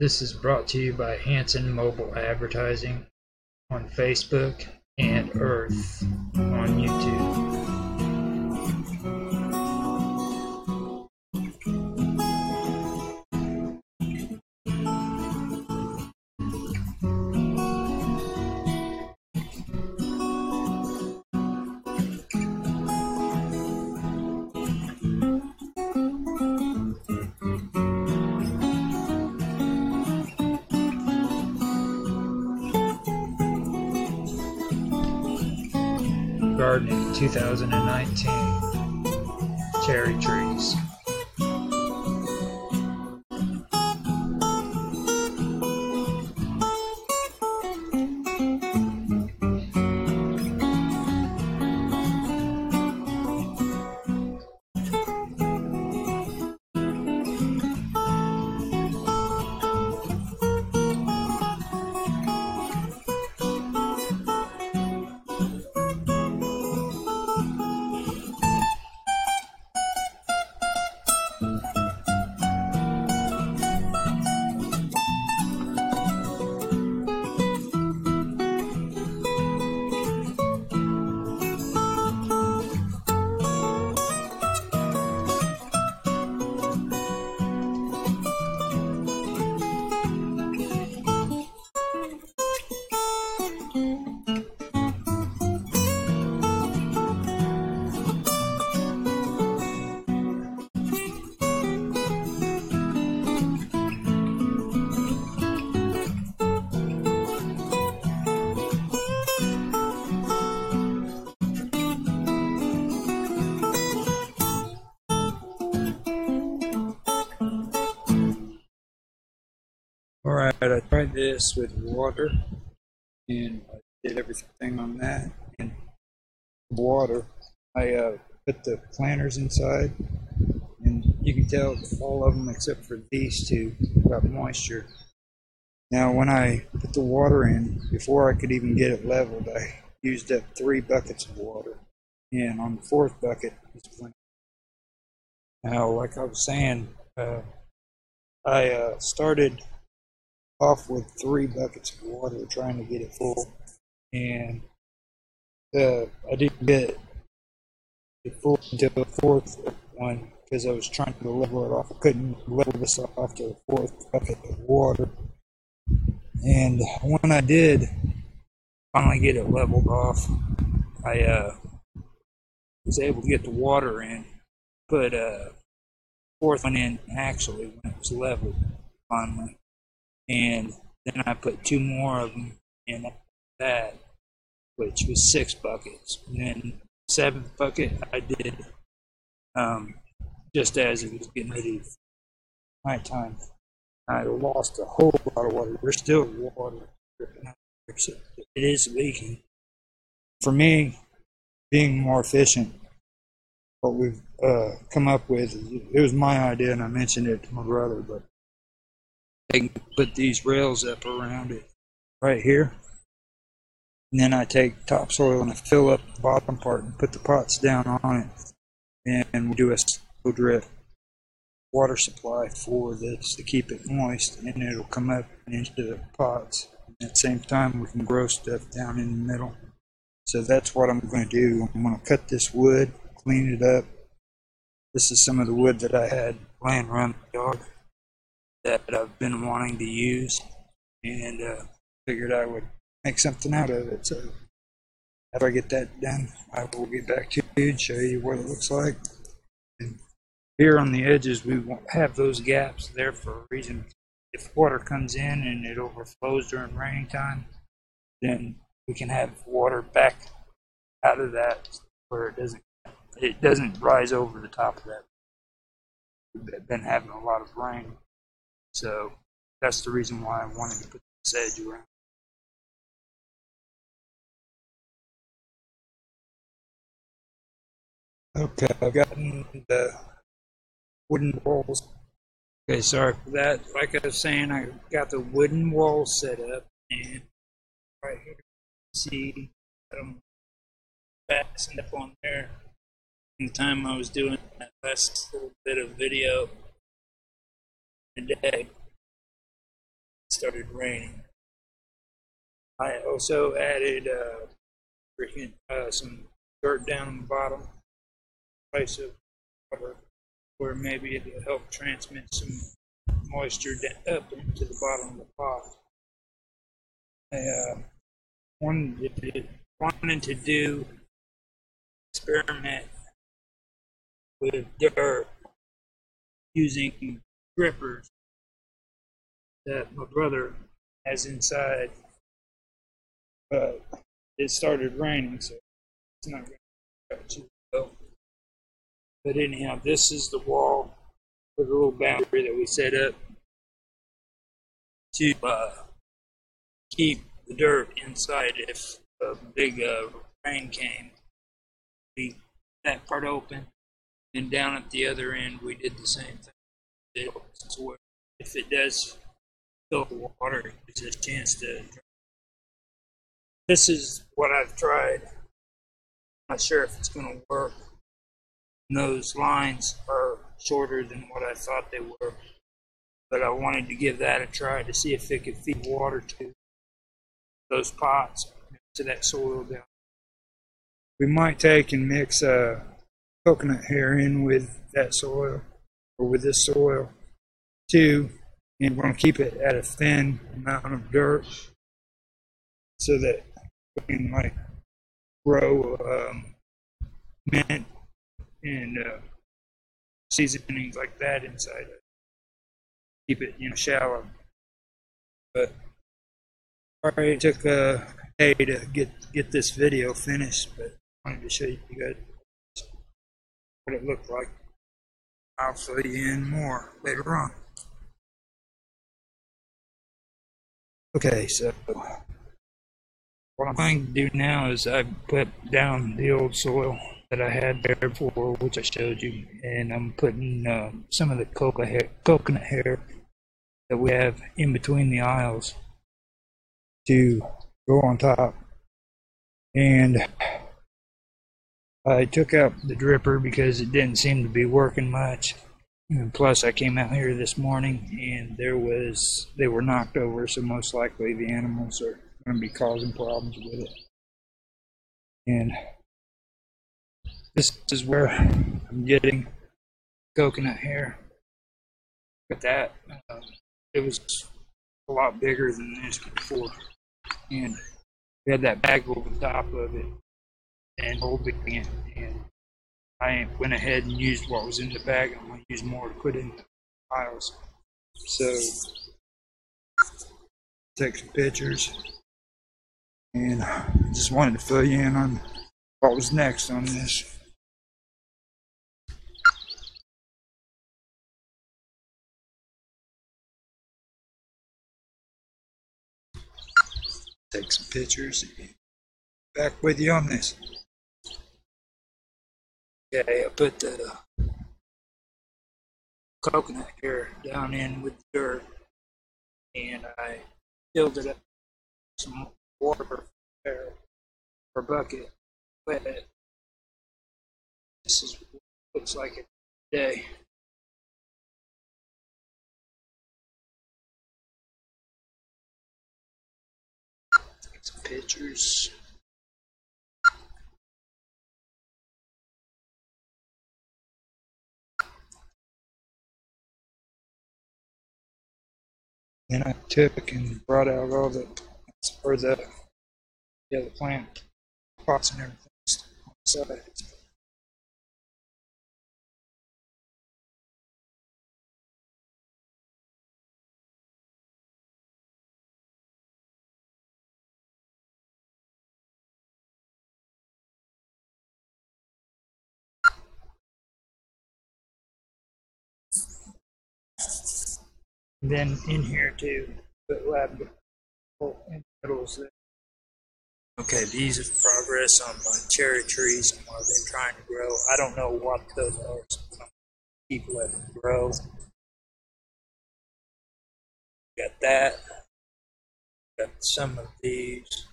This is brought to you by Hanson Mobile Advertising on Facebook and Earth on YouTube. Gardening 2019 Cherry Trees. Alright, I tried this with water and I did everything on that. And water, I uh, put the planters inside and you can tell all of them except for these two got moisture. Now, when I put the water in, before I could even get it leveled, I used up three buckets of water. And on the fourth bucket is plenty. Now, like I was saying, uh, I uh, started off with three buckets of water trying to get it full. And uh, I didn't get it full until the fourth one because I was trying to level it off. I couldn't level this off to the fourth bucket of water. And when I did finally get it leveled off, I uh, was able to get the water in, put a fourth one in actually when it was leveled finally. And then I put two more of them in that, which was six buckets. And then seventh bucket I did um, just as it was getting ready for nighttime. I lost a whole lot of water. There's still water. It is leaking. For me, being more efficient, what we've uh, come up with, it was my idea, and I mentioned it to my brother, but they can put these rails up around it right here. And then I take topsoil and I fill up the bottom part and put the pots down on it. And we do a slow drip water supply for this to keep it moist and it'll come up into the pots. At the same time, we can grow stuff down in the middle. So that's what I'm going to do. I'm going to cut this wood, clean it up. This is some of the wood that I had laying around the yard that I've been wanting to use and uh, figured I would make something out of it. So after I get that done, I will get back to you and show you what it looks like. And here on the edges, we have those gaps there for a reason. If water comes in and it overflows during rain time, then we can have water back out of that where it doesn't it doesn't rise over the top of that. We've been having a lot of rain, so that's the reason why I wanted to put this edge around. Okay, I've gotten the wooden walls. Okay, sorry for that. Like I was saying, I got the wooden wall set up, and right here, see, I'm fastened up on there. In the time I was doing that last little bit of video today, started raining. I also added uh, uh, some dirt down on the bottom, place of water, where maybe it'll help transmit some moisture up into the bottom of the pot. I uh, wanted to, wanted to do experiment with dirt using drippers that my brother has inside. But it started raining, so it's not going to too well. But anyhow, this is the wall with a little boundary that we set up to uh, keep the dirt inside if a big uh, rain came. We that part open, and down at the other end, we did the same thing. So where if it does fill the water, gives a chance to. This is what I've tried. Not sure if it's going to work. And those lines are shorter than what I thought they were, but I wanted to give that a try to see if it could feed water to those pots to that soil down. We might take and mix uh, coconut hair in with that soil or with this soil too, and we're going to keep it at a thin amount of dirt so that we can like grow um, mint and uh, seasonings like that inside it. Keep it, you know, shallow. But all right, it took a day to get get this video finished, but I wanted to show you guys what it looked like. I'll fill you in more later on. Okay, so what I'm going to do now is I put down the old soil that I had there before, which I showed you, and I'm putting uh, some of the coca hair, coconut hair that we have in between the aisles to go on top. And I took out the dripper because it didn't seem to be working much. And plus, I came out here this morning and there was they were knocked over, so most likely the animals are going to be causing problems with it. And this is where I'm getting coconut hair. At that. Uh, it was a lot bigger than this before. And we had that bag over the top of it and holding it. And I went ahead and used what was in the bag. I'm going to use more to put in the piles. So, take some pictures. And I just wanted to fill you in on what was next on this. Take some pictures. Back with you on this. Okay, I put the coconut here down in with the dirt and I filled it up with some water there or bucket. Wet. This is what looks like it today. Some pictures. Then I took and brought out all the, or the, yeah, the plant pots and everything on the. Then in here too, put lab metals there. Okay, these are the progress on my cherry trees and what they're trying to grow. I don't know what those are, so I'm keep letting them grow. Got that. Got some of these.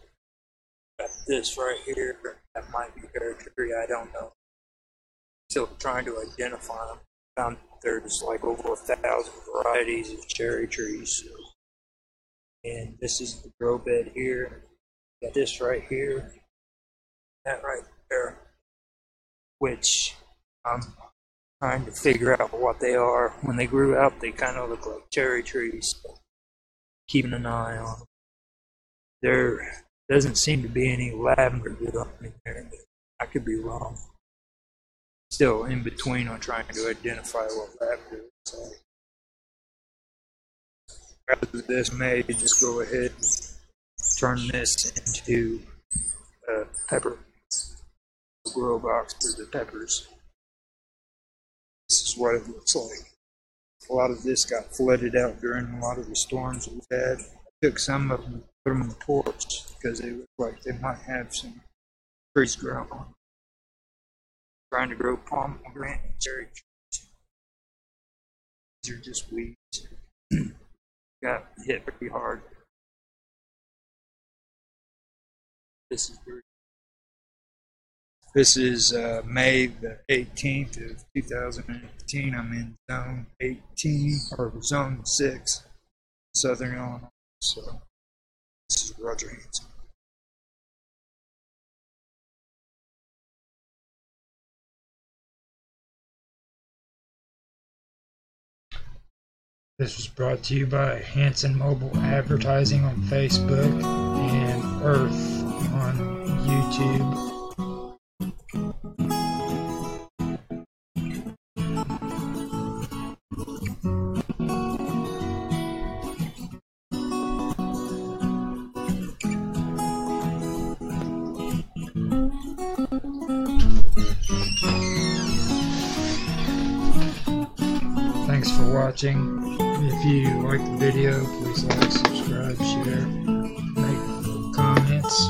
Got this right here. That might be cherry tree. I don't know. Still trying to identify them. Found there's like over a thousand varieties of cherry trees. And this is the grow bed here. Got this right here. That right there. Which I'm trying to figure out what they are. When they grew out, they kind of look like cherry trees. Keeping an eye on them. There doesn't seem to be any lavender development there. I could be wrong. Still in between on trying to identify what looks like. Rather this may just go ahead and turn this into a pepper a grow box for the peppers. This is what it looks like. A lot of this got flooded out during a lot of the storms we've had. Took some of them, put them in the porch because they look like they might have some trees growing. Trying to grow pomegranate and cherry trees. These are just weeds. got hit pretty hard. This is this is uh, May the 18th of 2018. I'm in zone 18 or zone 6, Southern Illinois. So this is Roger Hanson. This was brought to you by Hanson Mobile Advertising on Facebook and Earth on YouTube. Thanks for watching. If you like the video, please like, subscribe, share, make comments.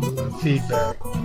We love feedback.